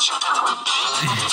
Shut up.